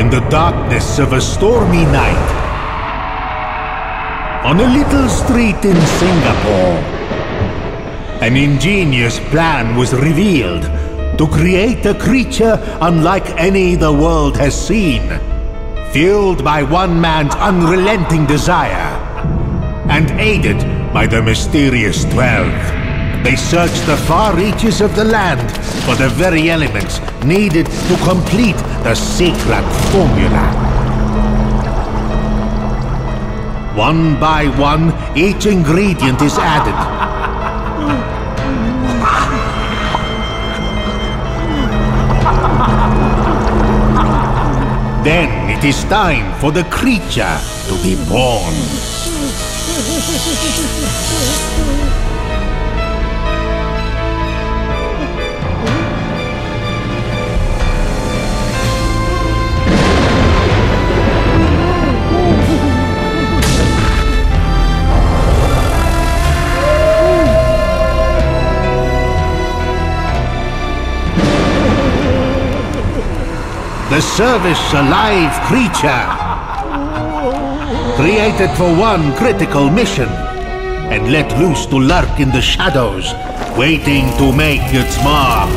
in the darkness of a stormy night, on a little street in Singapore, an ingenious plan was revealed to create a creature unlike any the world has seen, fueled by one man's unrelenting desire, and aided by the mysterious Twelve. They searched the far reaches of the land for the very elements needed to complete the secret formula. One by one, each ingredient is added. Then it is time for the creature to be born. The Service Alive creature. Created for one critical mission and let loose to lurk in the shadows, waiting to make its mark.